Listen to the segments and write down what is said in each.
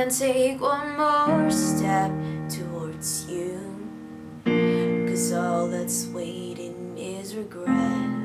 and take one more step towards you. Cause all that's waiting is regret.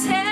his head.